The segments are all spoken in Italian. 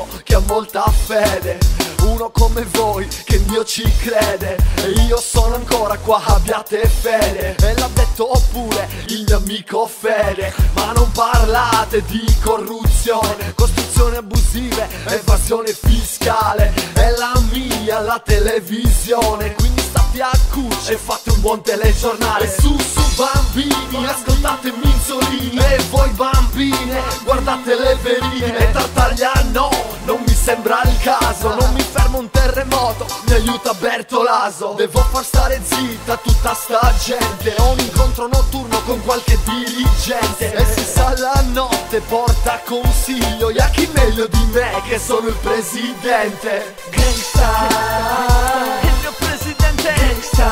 tipo che ha molta fede. Uno come voi che in Dio ci crede. E io sono ancora qua, abbiate fede. E l'ha detto pure il mio amico Fede. Ma non parlate di corruzione Costruzioni abusive, evasione fiscale. È la mia la televisione. Quindi state a cuccia e fate un buon telegiornale. Su su bambini, ascoltate Minzolini E voi bambine, guardate le verine. E Tartaglia no, sembra il caso. Non mi fermo un terremoto, mi aiuta Bertolaso. Devo far stare zitta tutta sta gente. Ho un incontro notturno con qualche dirigente. E si sa la notte porta consiglio. E a chi meglio di me che sono il presidente? Gangsta. Il mio presidente. Gangsta.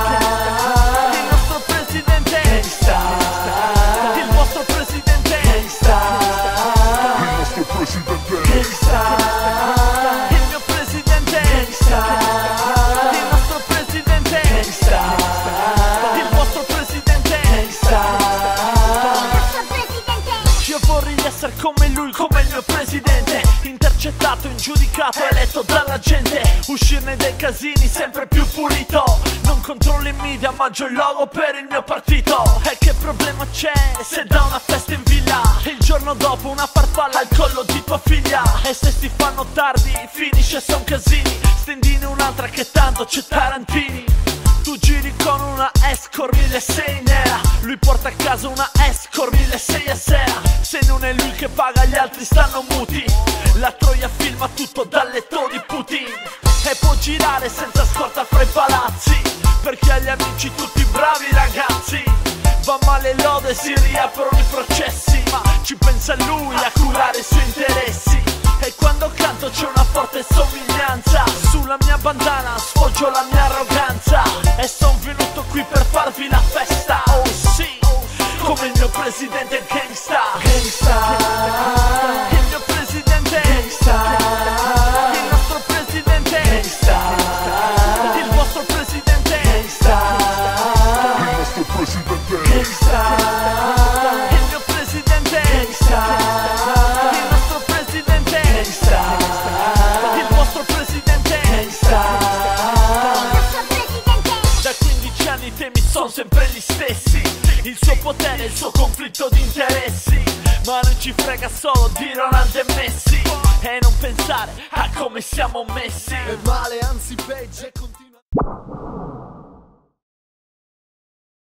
Il nostro presidente Intercettato, ingiudicato, eletto dalla gente. Uscirne dai casini sempre più pulito. Non controllo i media, maggio il logo per il mio partito. E che problema c'è se da una festa in villa Il giorno dopo una farfalla al collo di tua figlia? E se si fanno tardi, finisce son casini. Stendine un'altra che tanto c'è Tarantini. Tu giri con una Escort 1600 nera. Lui porta a casa una Escort 1600 a sera. Se non è lui che paga gli altri stanno muti. La troia filma tutto dal letto di Putin E può girare senza scorta fra i palazzi. Perché ha gli amici tutti bravi ragazzi. Va male lode si riaprono i processi. Ma ci pensa lui a curare i suoi interessi. E quando canto c'è una forte somiglianza. Sulla mia bandana sfoggio la mia arroganza. E son venuto qui per farvi la festa. Oh sì, come il mio presidente i temi sono sempre gli stessi. Il suo potere, il suo conflitto di interessi. Ma non ci frega solo di Ronaldo e Messi. E non pensare a come siamo messi. È male anzi peggio con